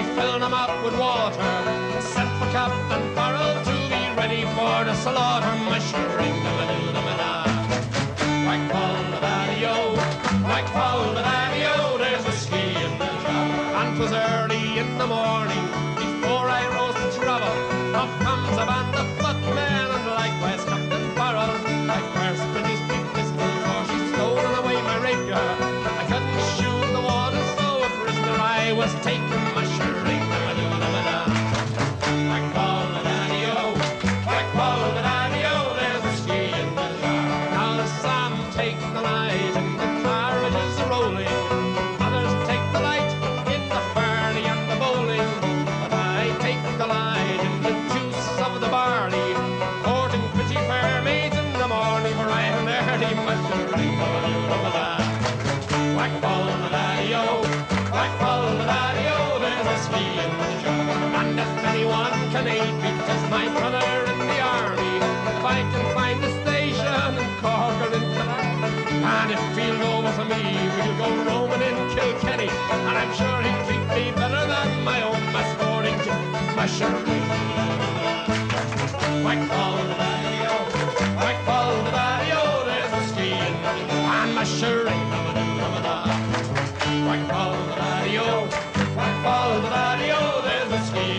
and filled them up with water. Sent for Captain Farrell to be ready for the slaughter. Mushering, fall the daddy-o, whack fall the daddy-o, there's whiskey in the jar. And mushering, dum-a-doo-dum-a-da. Whack fall the daddy-o, whack fall the there's the.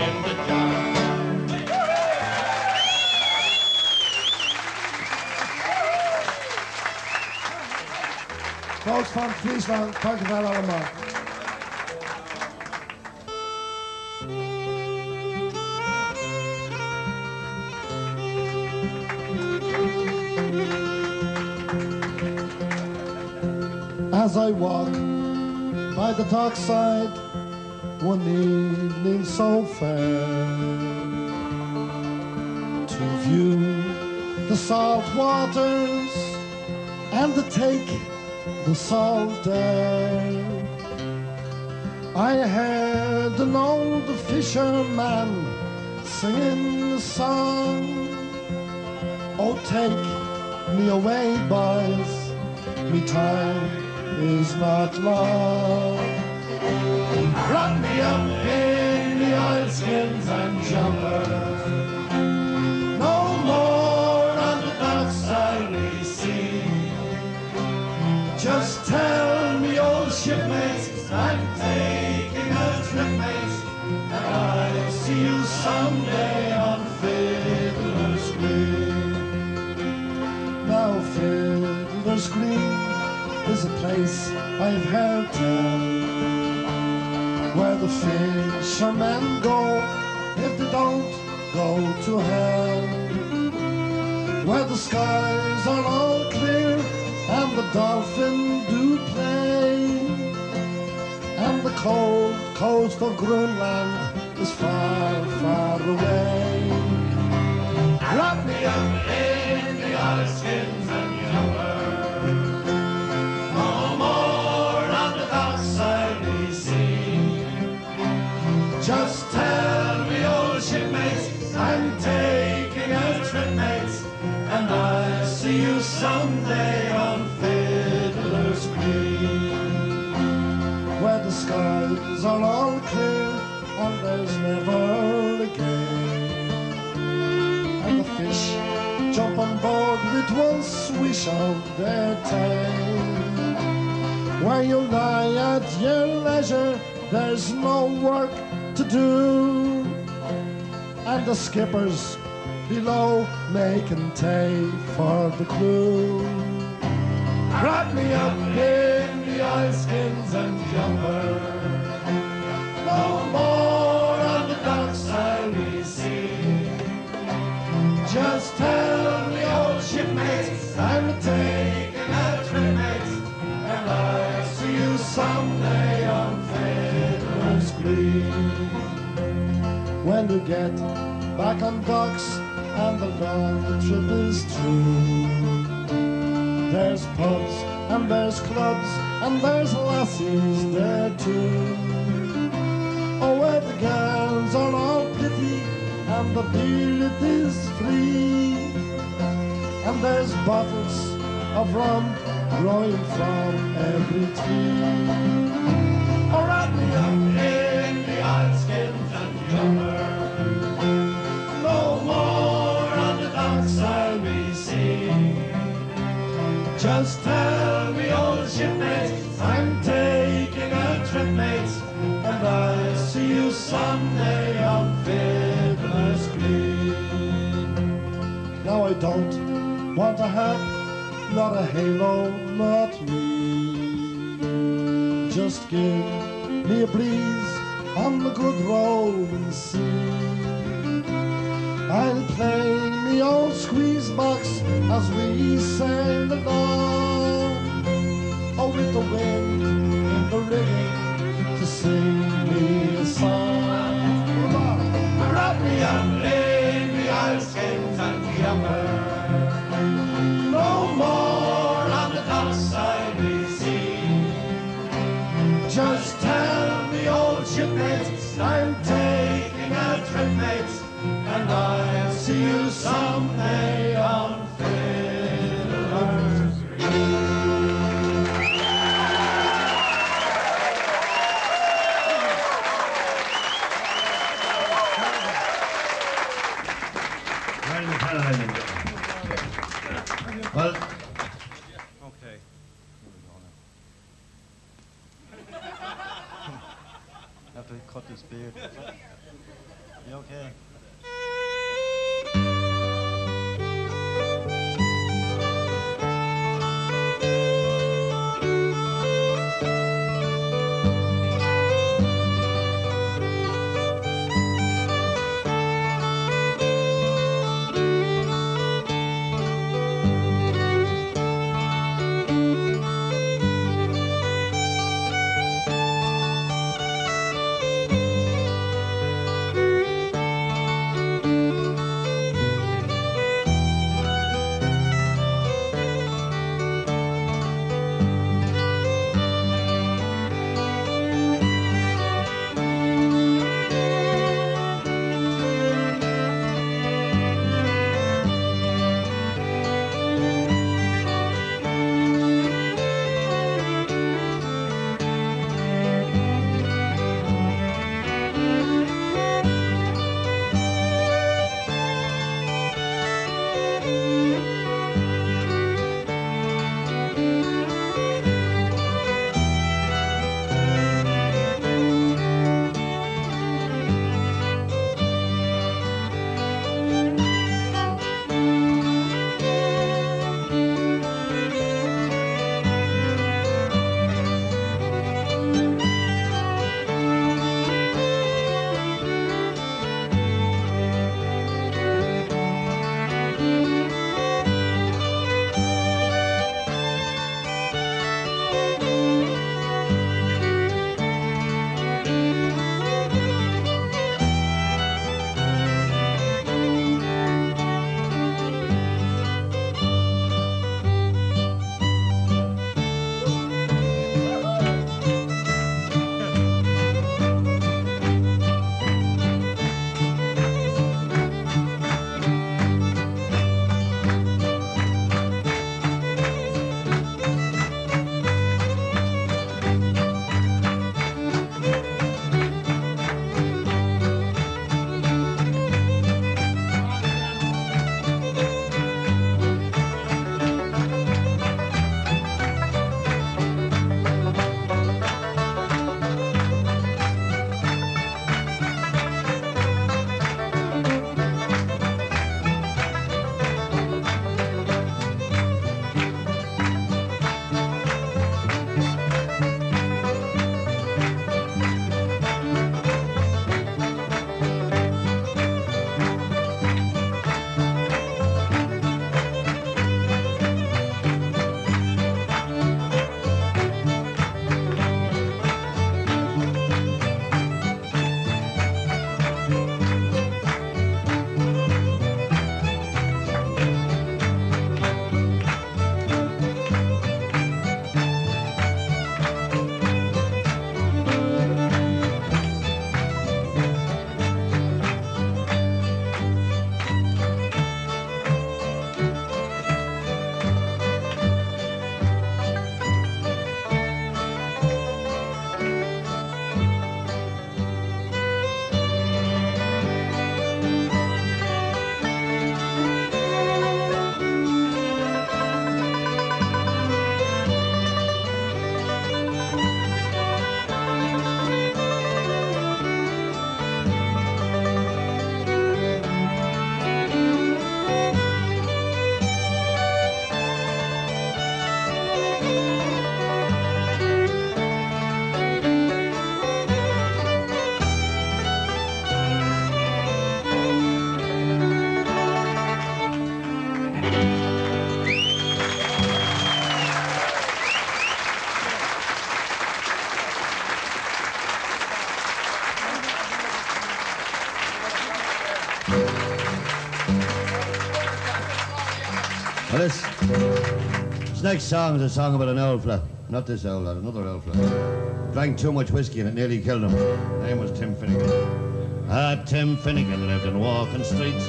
Volk van Friesland, dank u wel allemaal. As I walk by the dockside, one evening so fair, to view the salt waters and to take the salt air. I heard an old fisherman singing the song. Oh, take me away, boys, me time is not long. Wrap me up in the oilskins and jumpers. No more on the dockside we see. Just tell me, old shipmates, I'm taking a trip, mates, and I'll see you someday a place I've heard tell, where the fishermen go if they don't go to hell where the skies are all clear and the dolphins do play and the cold coast of Greenland is far, far away. Wrap me up in the oilskins and jumper. Someday on Fiddler's Green, where the skies are all clear and there's never a gale, and the fish jump on board with one swish of their tail. Where you lie at your leisure, there's no work to do. And the skippers below making tay for the crew. Wrap me up in the skins and jumper. No more on the docks I'll be seen. Just tell the old shipmates I'm taking a trip, mates, and I'll see you someday on Fiddler's Green. When you get back on docks and the long trip is through. There's pubs and there's clubs and there's lassies there too. Oh, where the girls are all pretty and the beer it is free. And there's bottles of rum growing from every tree. Oh, wrap me up in the old skins and yummer. Just tell me, old shipmates, I'm taking a trip, mates, and I'll see you someday on Fiddler's Green. Now I don't want a hat, not a halo, not me. Just give me a breeze on the good rolling sea. I'll play me old squeeze box as we sail along. Oh, with the wind in the rigging to sing me a song. Wrap me up, lay me skins and yammer. No more on the docks I'll be seen. Just tell me, old shipmates, I'm and I'll see you someday Well, this, this next song is a song about an old fella. Not this old lad, another old fella. Drank too much whiskey and it nearly killed him. His name was Tim Finnegan. Ah, Tim Finnegan lived in Watling Street.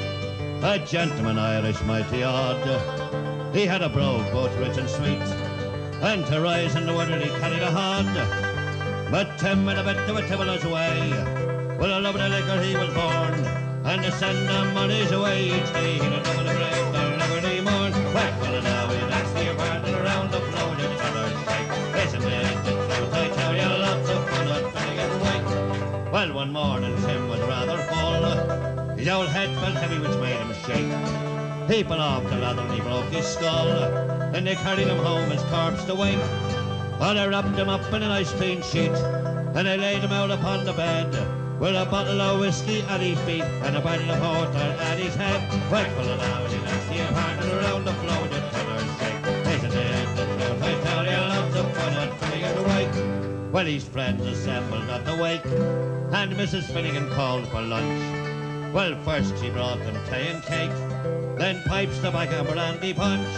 A gentleman Irish, mighty odd. He had a brogue, both rich and sweet. And to rise in the water he carried a hod. But Tim had a bit of a tibbler's way. Well, a love of liquor he was born. And to send the monies away each day. He'd a Well, one morning Tim was rather full. His old head felt heavy, which made him shake. People off the ladder and he broke his skull. Then they carried him home, his corpse to wake. Well, they wrapped him up in a nice clean sheet, and they laid him out upon the bed, with a bottle of whiskey at his feet, and a bottle of porter at his head. Well, full of now, he left the apartment around the floor, the colors shake. Isn't it the truth? I tell you, lots of fun at Finnegan awake. Well, his friends assembled at the wake, and Mrs. Finnegan called for lunch. Well, first she brought them tea and cake, then pipes, tobacco, and brandy punch.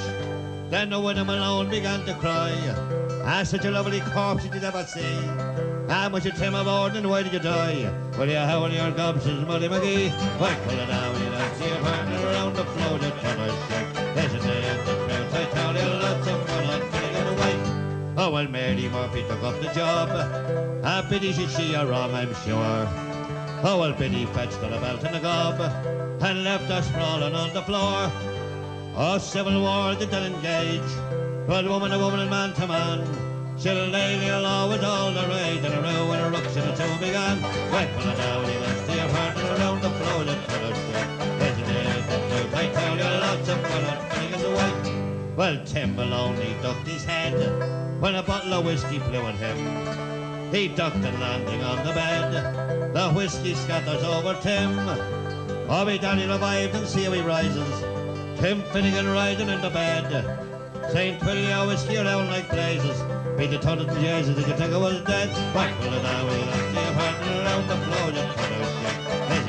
Then the widow Malone began to cry. Ah, such a lovely corpse did you never see. Ah, much you Tim aboard and why did you die? Well, you howl your gobs is Muddy McGee. Why, pull it down, Oh, Mary Murphy took up the job. Ah, Biddy, she she a rum, I'm sure. Oh, well, Biddy fetched her a belt and a gob and left her sprawling on the floor. A civil war they did engage, but woman to woman and man to man. Shillelagh law was all the rage, and a row and a rucks and two began. For the down, he left the apartment around the floor that Well, Tim Malone, he ducked his head when a bottle of whiskey flew at him. He ducked and landing on the bed. The whiskey scatters over Tim. Me daddy revived and see how he rises. Tim Finnegan riding in the bed. St. Twilio whiskey around like blazes. Beat the toilet to Jesus, did you think I was dead? Back of now, we left the apartment around the floor, just put a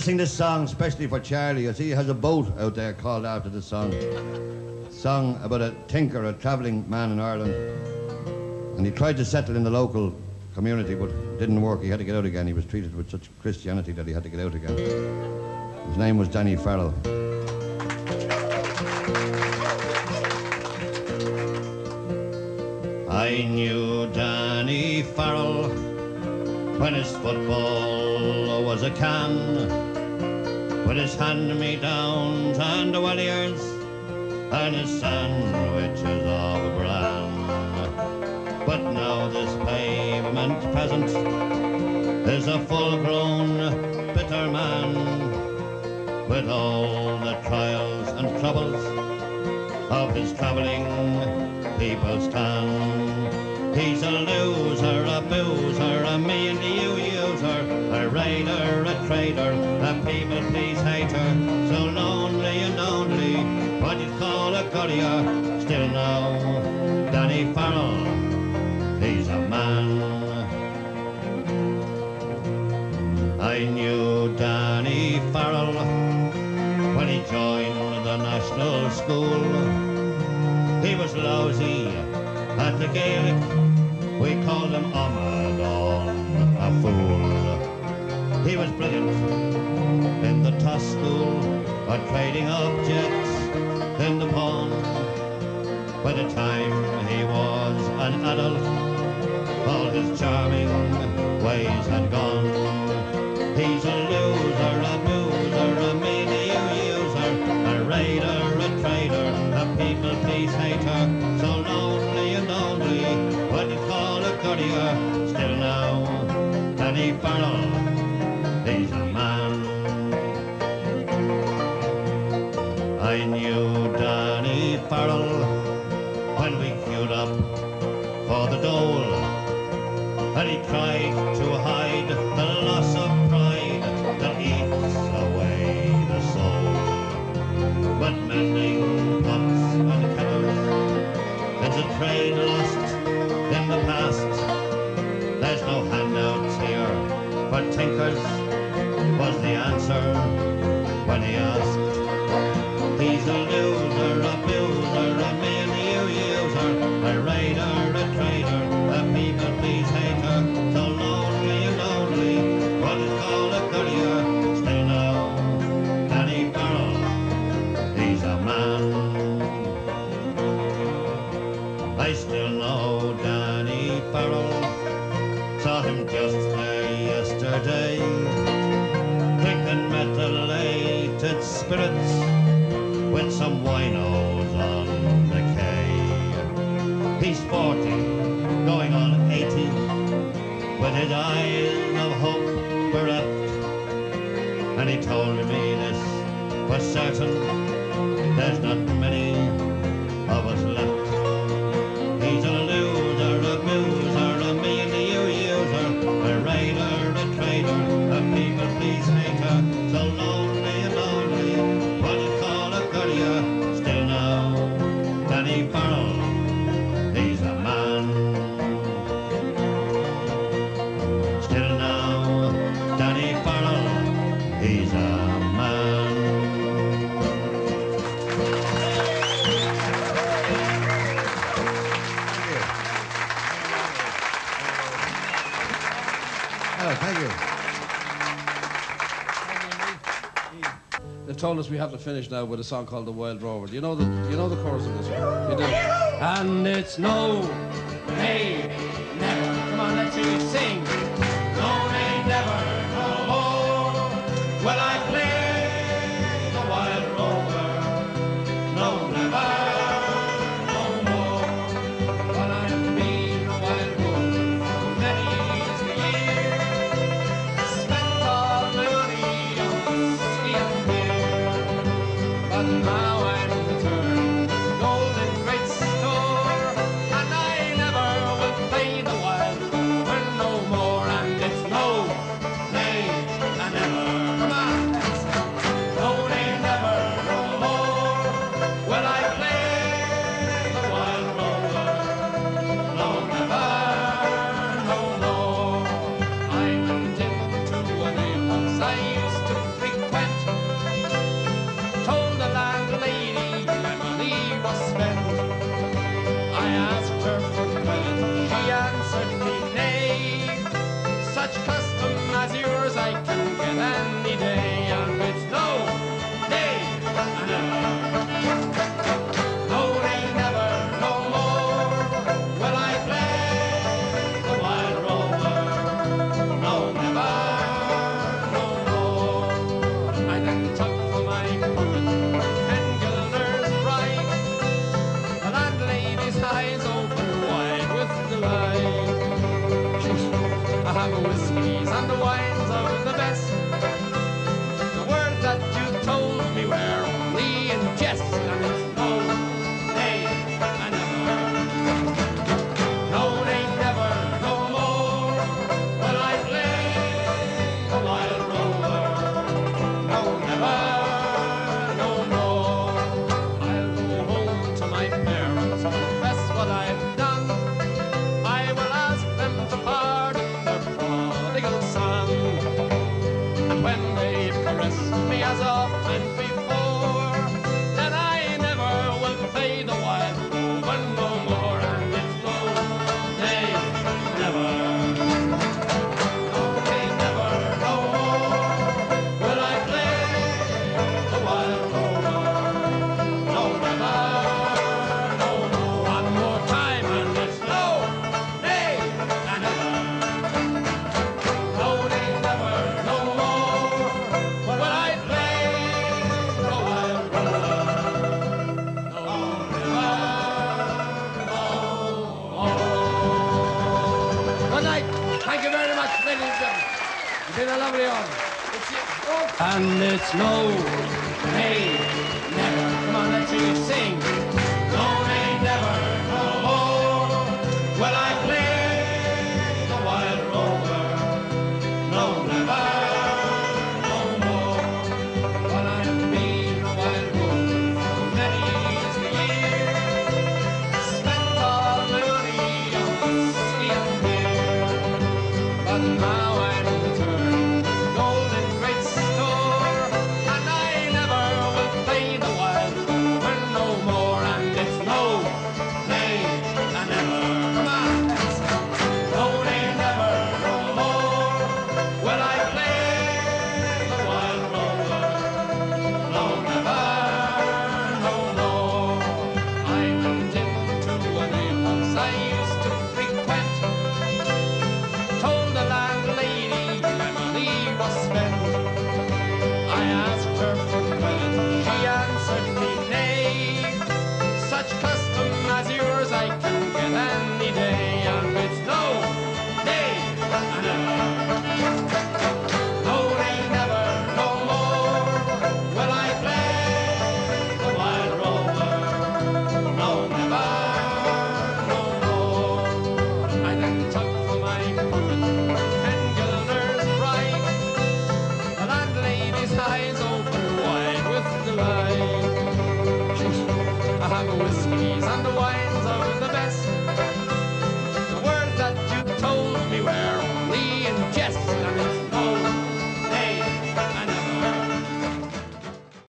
I sing this song especially for Charlie. You see, he has a boat out there called after the song. Song about a tinker, a travelling man in Ireland. And he tried to settle in the local community, but didn't work. He had to get out again. He was treated with such Christianity that he had to get out again. His name was Danny Farrell. I knew Danny Farrell when his football was a can, with his hand-me-downs and welliers, and his sandwiches of bran. But now this pavement peasant is a full-grown bitter man, with all the trials and troubles of his travelling people's town. He's a loser, a boozer, a mean you user, a raider, a traitor, please so lonely and lonely, what you'd call a courier, still now, Danny Farrell, he's a man. I knew Danny Farrell when he joined the national school. He was lousy at the Gaelic. We called him Amadon, a fool. He was brilliant school, or trading objects in the pond. By the time he was an adult, all his charming ways had gone. He's a loser, a boozer, a media user, a raider, a traitor, a people please hater, so lonely and lonely, what you call a courier, still now, Danny Farrell, he's have to finish now with a song called The Wild Rover. Do you know the, you know the chorus of this? You do. And it's no